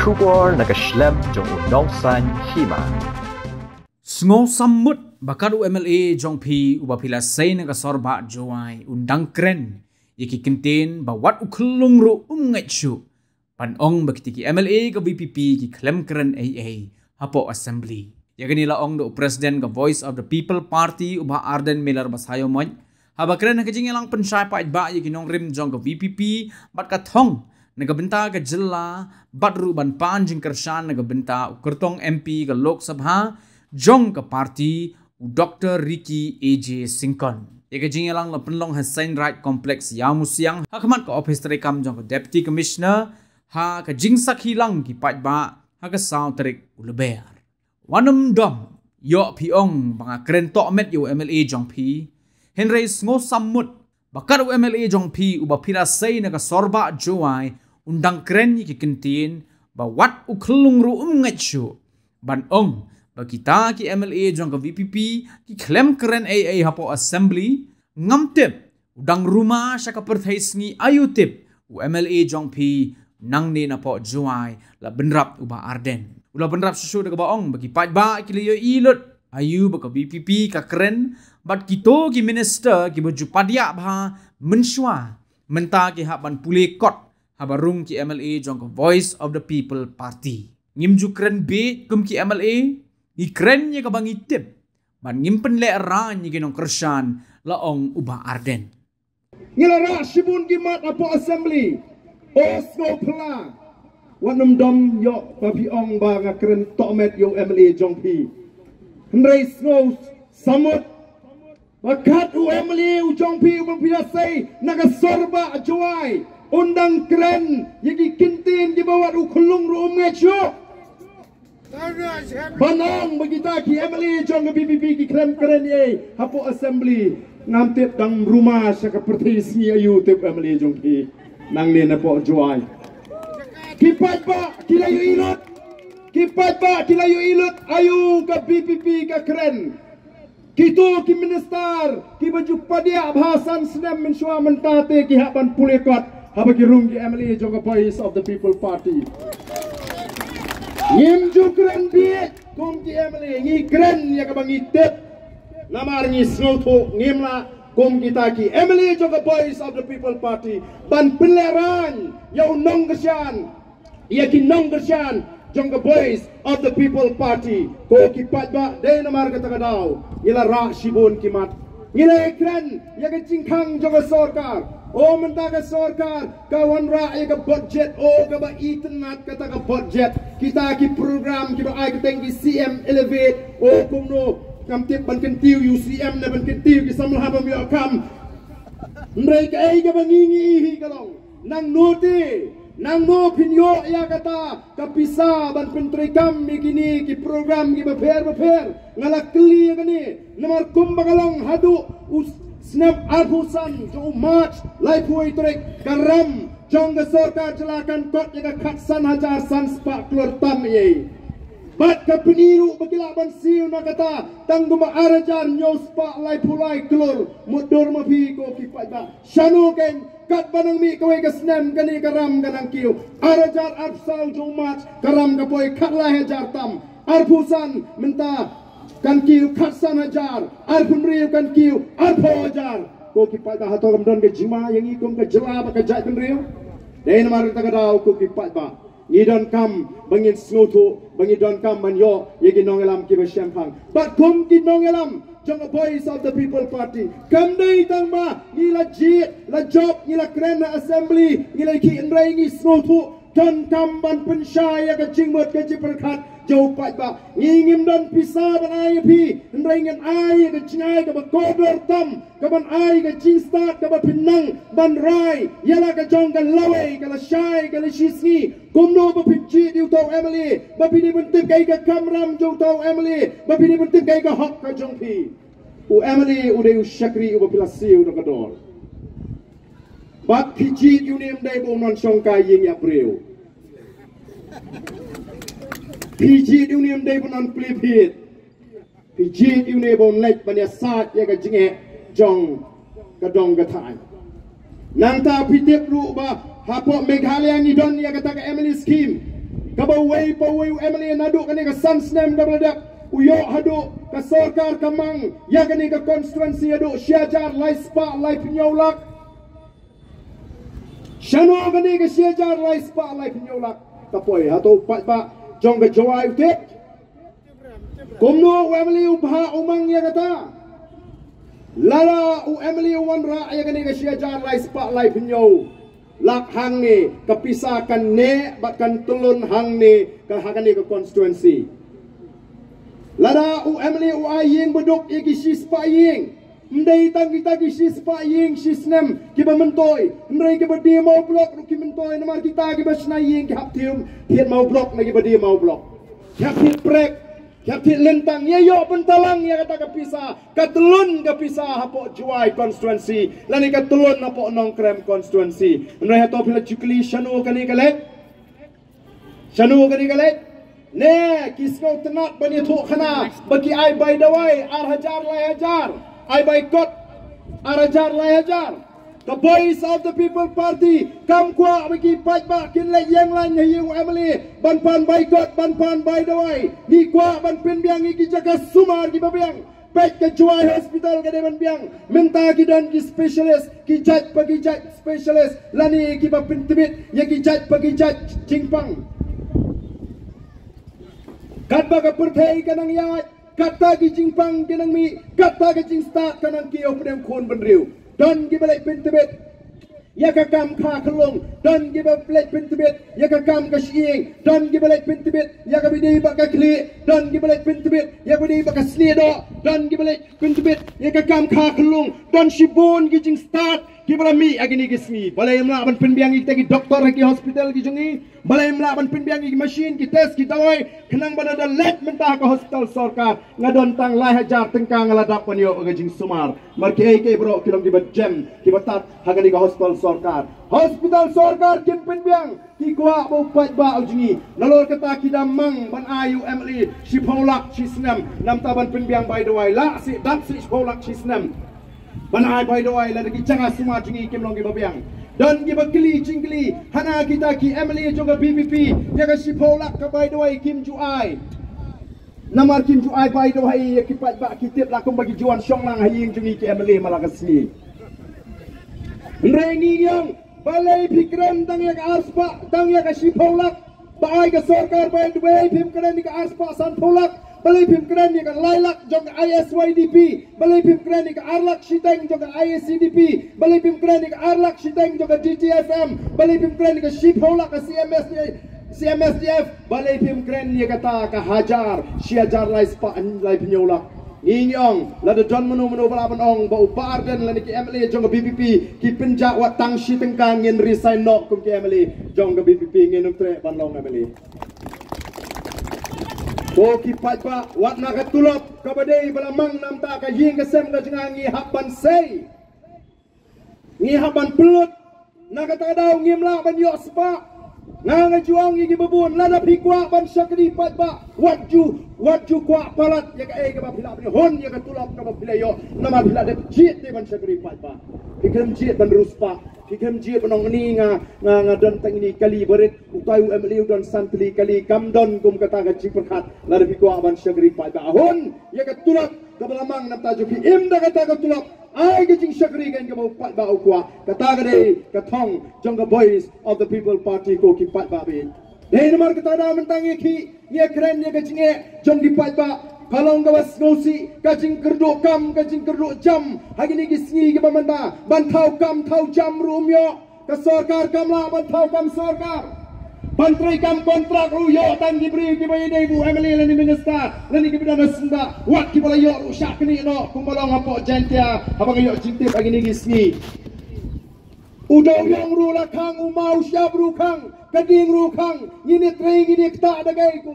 kubor nakaslem jong unongsan hima. Sngo sammut bakar UMLA jong pi uba pila say na kasorba joai undang kren yaki kintin ba wat ukulung ru umngat shu panong bakti ki MLA ka VPP ki klem kren AA hapo assembly yakani la ong do president ka voice of the people party uba Arden Miller basayo moy haba kren na kajing ilang pensay pa ba yaki nong rim jong ka VPP bat ka thong nagabenta ka jilla bat ru ban panjing kershan nagabenta ukurtong MP ka Lok Sabha jong ka party Dr. Ricky AJ Sinkon. Ika jing yalang la penlong Hussein Right Complex ya musiang hakamat ka office rekam jong ka deputy commissioner ha ka jing sak hilang ki pat ba ha ka sound trik uleber. Wanam dom yo piong banga kren to met yo MLA jong pi Henry ngo samut bakar MLA jong pi uba pira say na ka sorba joai undang kren ki kentin ba wat u klung ru um ngachu ban ong bagi kita ki MLA jong ke VPP ki klem keren AA hapo assembly ngam tip udang rumah syaka perthai sngi ayu tip u MLA jong pi nang ni na po juai la benrap uba arden. Ula benrap susu de baong bagi pat ba ki le ilut ayu ba ke VPP ka keren bat kito ki minister ki baju padia ba mensua menta ki haban pulih kot habarung ki MLA jong ke voice of the people party. Ngim ju keren be kum ki MLA i kren ni ka bang itip man ngimpen le ra ni ginong kersan laong uba arden. Ngila ra shibun gimat apo assembly osgo pla. Wanum dom yo papi ong ba nga kren tomet yo emily jongpi hnrei snow samut wakat u emily u jongpi u pila say naga sorba joai undang kren yagi kintin di bawah u kulung ru umngecho Banang begita ki Emily jong ke BBB ki krem keren ye. Hapo assembly. Ngam tip dang rumah sa seperti sini ayu tip Emily jong ki. Nang ni na po joy Kipat pa kilayo ilot Kipat pa kilayo ilot ayu ke BBB ke keren Kito ki minister ki baju padia bahasan senem mensua mentate ki haban pulekot haba ki rung ki Emily jong ke voice of the people party. Ngim jukran biet kum ki emle ngi kren ya ka bangi tep. Namar ngi snoto ngim la kum kita ki emle joka boys of the people party. Ban peleran ya nong gesyan ya ki nong jonga boys of the people party. Ko ki patba de namar kata kadau. Ila ra shibun kimat. Ngile kren ya ka jingkang joka sorkar. O mentaga sorkar kawan rakyat ke budget o ke ba internet kata ke budget kita ki program kita ai kita ki CM elevate. O kumno kam tip ban kentiu UCM na ban kentiu ki samla habam yo kam. Mereka ai ke bangingi hi kalong nang noti nang no pinyo ya kata kapisa ban pentri kam mikini ki program ki beper beper ngalak kli kani nomor kumbagalong hadu us Snap Arhusan Jo March Lai Pui Trek Karam Jong Sorkar Celakan Kot Jaga Katsan Hajar San Spak Klur Tam Ye. Bat ke peniru Begila Ban Siu Nak kata Tanggu Ma Arajar Nyo Spak Lai Pulai Klur Mudur Ma Pi Ko Kipat Ba. Shanu Kat Banang Mi Kawai ke Snap Kani Karam Kanang Kiu. Arajar Arfsau Jo March Karam Ke Pui Kat Lai Hajar Tam. Arhusan Minta kan kiu katsan ajar ar pemriu kan kiu ar po ajar ko ki pa ha to don ke jima yang i kum ke jela ba ke jai pemriu dei na mar ta ga dau ko ki pa ba ni don kam bangin snoto bangi don kam man yo ye gi nong elam ki ba shampang ba kum ki nong elam jong voice of the people party. Kam dei tang ba ni la ji la job ni la kren assembly ni la ki ndrai ni snoto don kam ban pensyaya ke jingmut ke jiperkat jauh pat ba ngingim dan pisa ban ai pi. Ndrengen ai ke chingai ke ba kodor tam. Ke ban ai ke chinsta ke pinang ban rai. Yala ke jong ke lawe ke la shai ke la shisni kumno ba pinchi diu tau emily. Ba pini bentuk kai ke kamram jong tau emily. Ba pini bentuk kai ke hok ke jong pi. U emily u de u shakri u pilasi u ka dol ba pichi u nem dai bo non shong kai ying ya breu PG diu ni mdai pun on play pit. PG diu ni bon lek ban ya sat ya ka jinge jong ka dong ka thai. Nang ta pitip ru ba hapo Meghalaya ni don ya kata ka Emily scheme. kabaway paway Emily nadu kani ka sansnem ka beladak uyo hadu ka sorkar kamang ya kani ka constituency adu syajar lai spa lai penyolak Shano kani ka syajar lai spa lai penyolak tapoi atau pat ba jong ka jawai utik Kumno Emily ubha umang ya kata Lala u Emily wan ra ya kani ka syajar lai spa lai penyolak lak hang ni kepisahkan ne bahkan telun hang ni ke hang ke konstituensi. Lada u emily u aying beduk iki si spaying Mdai tang kita ki si spaying si snem ki ba mentoy mdai ki ba di mau blok ki mentoy namar kita ki ba snaying ki hap tium hiat mau blok lagi ba di mau blok. Hap hit break Kati lentang. Ya yo pentalang ya kata kepisa katelun kepisa hapo juai konstituensi. Lani katelun hapo nongkrem konstituensi. Menurut hato pila cukli shanu kani kale shanu kani kale ne kisko tenat bani tu khana bagi ai bai dawai ar hajar lai hajar ai bai kot ar hajar lai hajar The voice of the people party kam kwa bagi pat ba kin yang lan ye yu emily. Ban pan got ban pan bai dawai ni kwa ban pin biang ki jaga sumar ki babiang Baik ke juai hospital ke depan biang. Minta ki dan ki specialist Ki jat bagi jat specialist. Lani ki ba pin tibit Ya ki jat bagi jat cingpang Kat ba ka kanang yat Kata ki cingpang kanang mi. Kata ki cing start kanang ki Opedem kon benriu dan gibalik pintibit ya kakam kha khlong dan gibalik pintibit ya kakam ka shiing dan gibalik pintibit ya ka bidi ba ka kli dan gibalik pintibit ya bidi ba ka slido dan gibalik pintibit ya kakam kha khlong dan shibon gijing start. Gibala mi agini gismi balai mla ban pinbiang kita ki doktor ki hospital ki jungi balai mla ban pinbiang ki machine ki test ki dawai kenang bana da let mentah ka hospital sarkar ngadon tang lai hajar tengkang ngaladak panyo agajing sumar. Mar ke ke bro ki ba jam ki batat hagani ka hospital sarkar hospital sarkar kim pinbiang ki kwa bo pat ba ujungi lalor kata ki damang ban ayu emily si polak si snam nam taban pinbiang by the way la si dak si polak si snam Banai pai doai la lagi canga semua cingi kim long babiang. Dan gi bakli cingli hana kita ki Emily juga BPP ya ka sipolak ka doai kim ju ai. Namar kim ju ai pai doai ya ki pat ba ki tip lakum bagi juan syong lang haying jungi ki Emily malakasi. Rengi yang balai pikiran tang ya ka aspa tang ya ka sipolak Baai ke sarkar pai doai pim keren ni ka aspa san polak Balai Pim Keren ni kan Lailak jong ISYDP Balai Pim Keren ni kan Arlak Shiteng jong ISCDP Balai Pim Keren ni kan Arlak Shiteng jong DTFM Balai Pim Keren ni kan Ship Holak ke CMS CMSDF Balai Pim Keren ni kata ke Hajar. Syajar Lai Spa Lai Penyolak Inyong lada don menu menu bala ong. Bau barden la ki MLA jong BPP ki penja wat tang shi tengkang ngin resign nok kum ki MLA jong BPP ngin tre ban long MLA Boki patba wat na katulop kabadai balamang nam ta ka kasem ka jengangi haban sei. Ngi haban pelut na kata daw ngimla ban yo spa. Na juang gi babun la na pikwa ban syakri patba wat ju wat ju kwa palat ya ka e ka pila ban hon ya ka tulop ka pila yo na ma pila de jit de ban syakri patba. Ikam jit ban ruspa. Kikem jie penong ni nga nga nga don tang ini kali berit. Utayu emli don santli kali. Kam don kum kata ga cik perkat lari piku aban syagri pa bahon ya ka tulak. Ka belamang nam taju im da kata ka tulak. Ai ga cing syagri gan ka pa ba ukwa kata ga dei ka thong. Jong ga boys of the people party ko ki pa ba be dei nomor kata da mentangi ki. Ye keren ye ga cinge jong di pa ba kalau ngawas ngosi kajing kerdu kam kajing kerdu jam. Hari ni gisni ke bamanda bantau kam tau jam rumyo. Ke sarkar kam la bantau kam sarkar Bantri kam kontrak ruyo tan diberi ke bayi dai bu Emily lani minister. Lani ke bidana senda wat bala yo rusak ni no. Kumbalong apo jentia. Abang yo cinti hari ni gisni Udah yang kang umau syabru kang. Kading ru kang. Ini tring ini tak ada gay ku